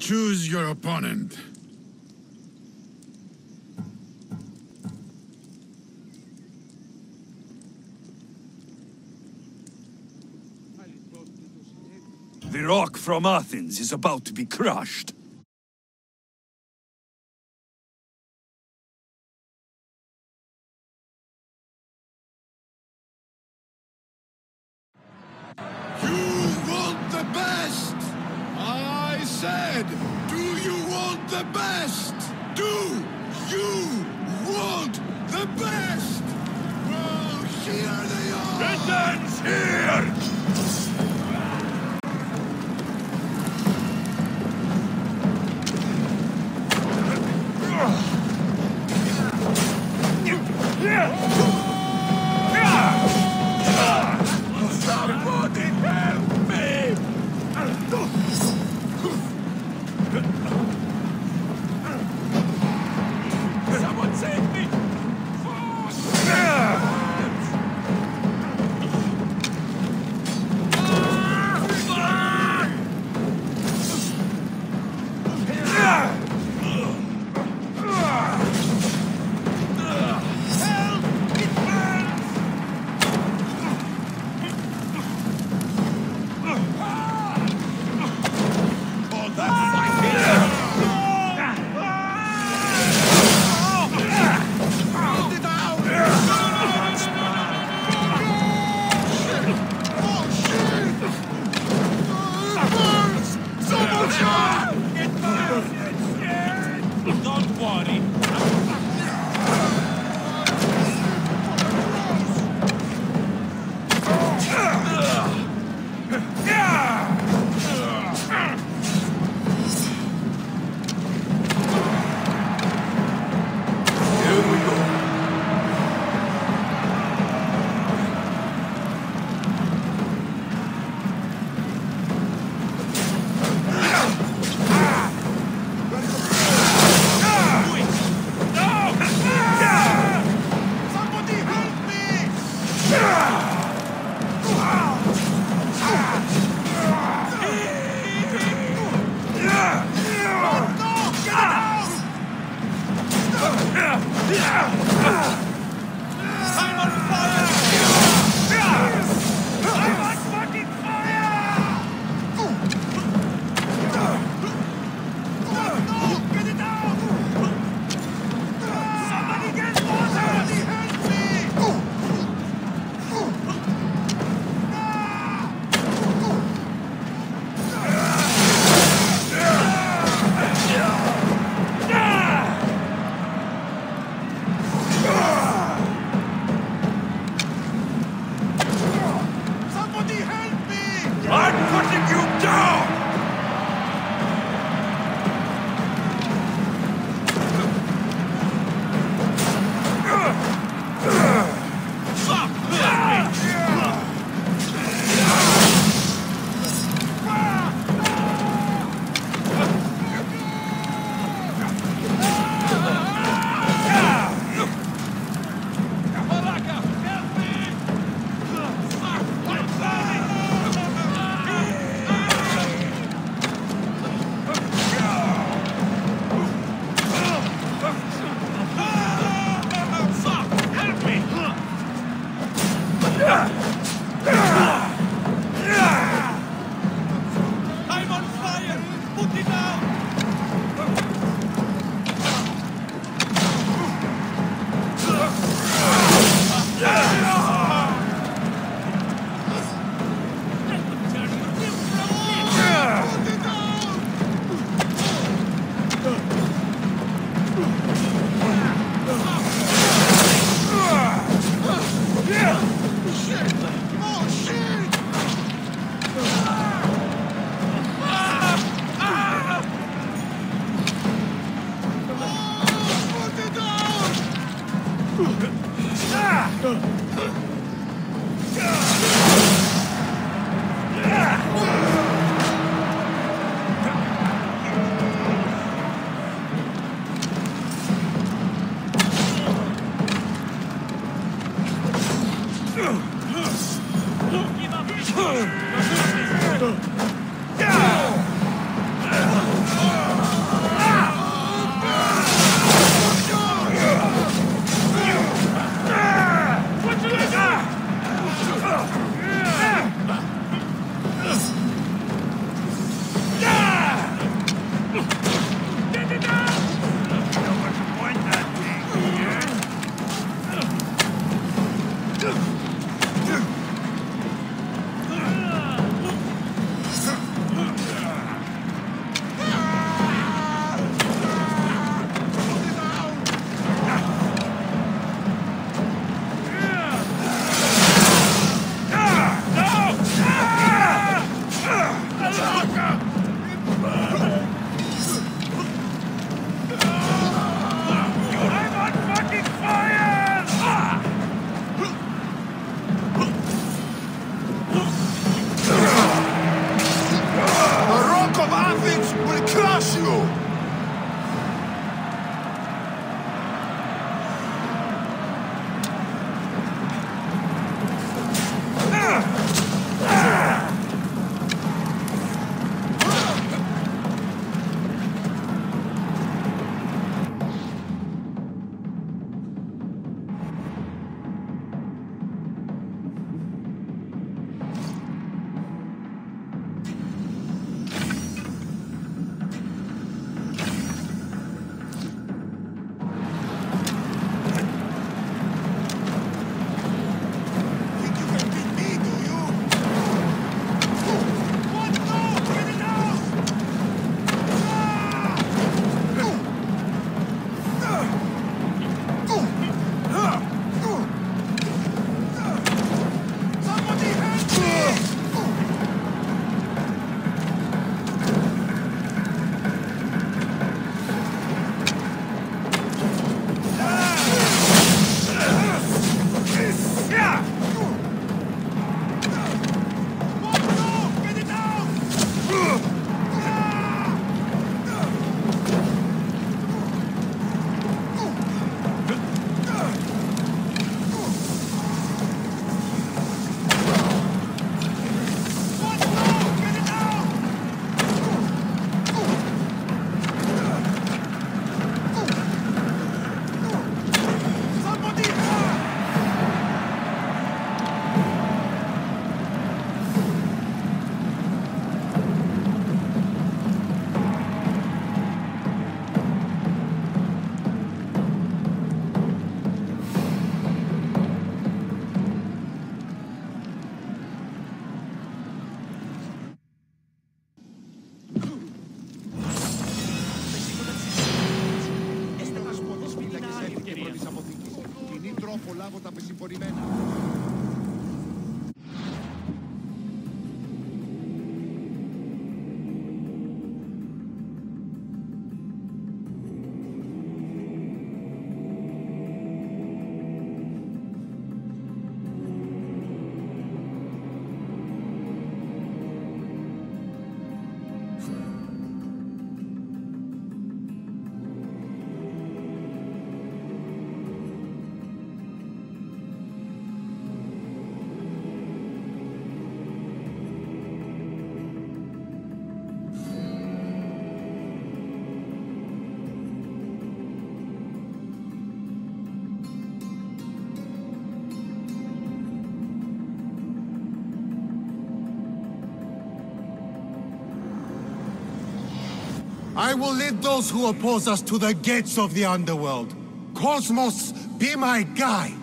Choose your opponent. The rock from Athens is about to be crushed. You want the best! Said, do you want the best? Do you want the best? Well, here they are! It here! prawo tapeć im. I will lead those who oppose us to the gates of the underworld. Kosmos, be my guide.